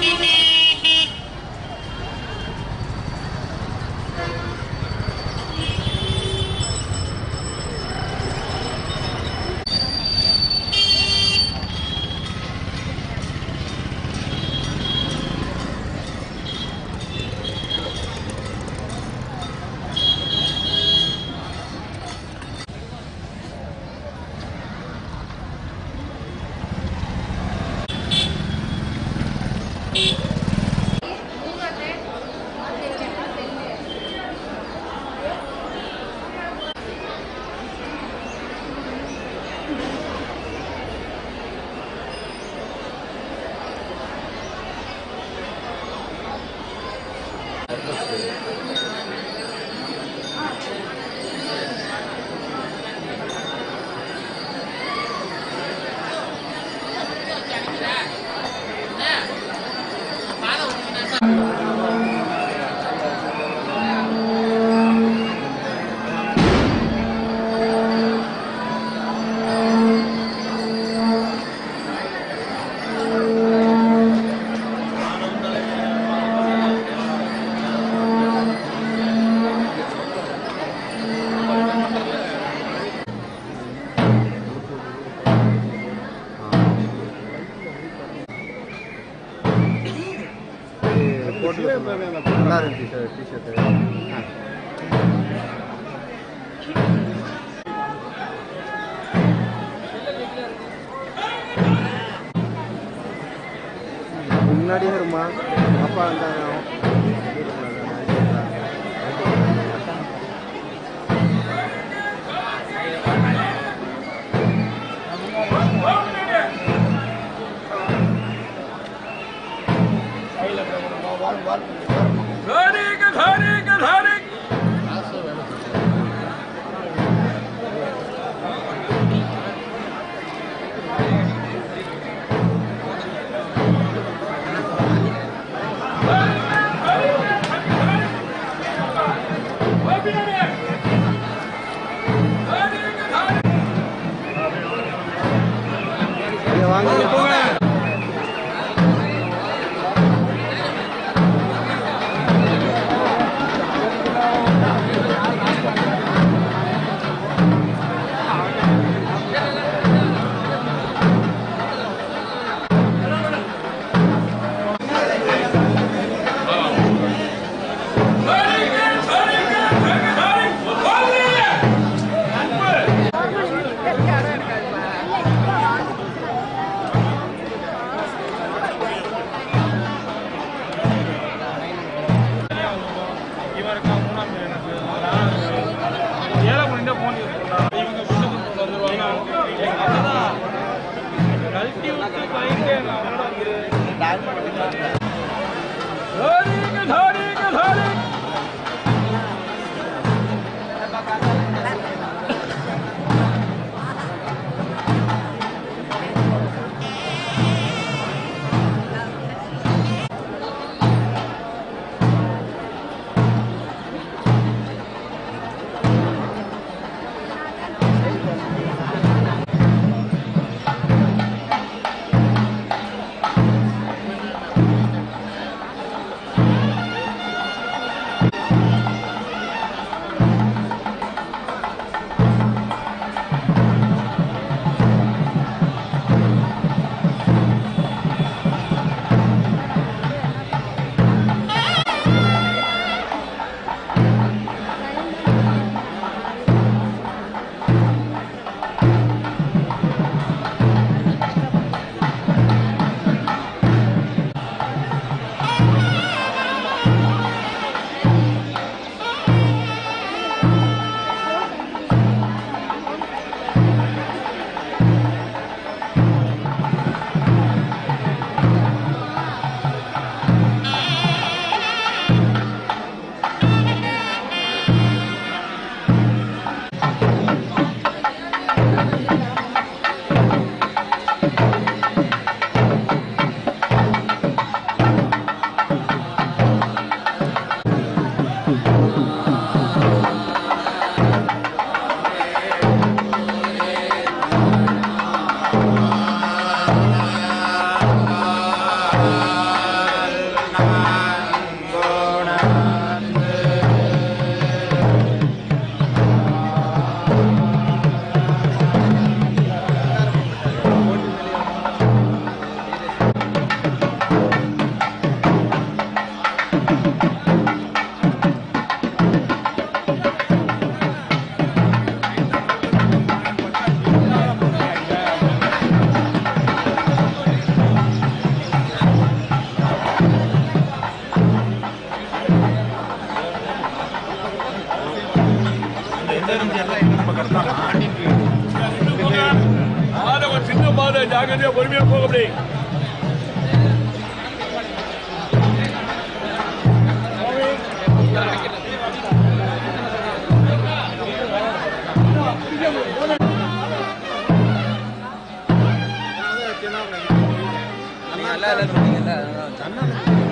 Thank you. நல்லா இருந்துச்சு T shirt முன்னாடியே இருமா அப்பா இருந்தாங்க Dharik, சின்ன பாதை ஜாகிரதையா பொறுமையா போக அப்படி நல்லா இல்லை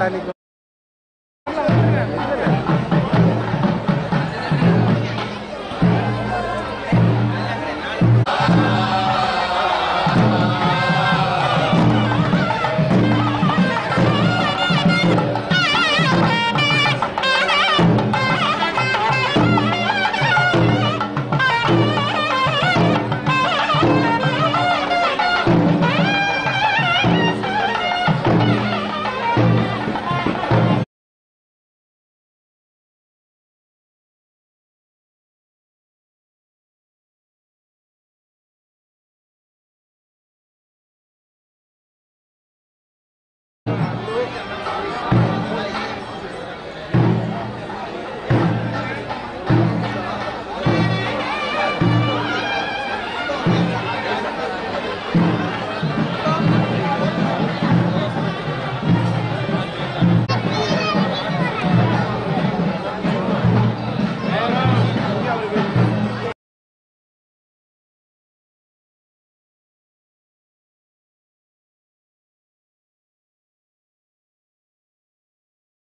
satánico.